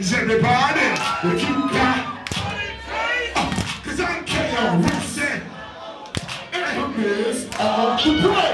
Anybody that you got? Cause I'm KRS and miss all the praise.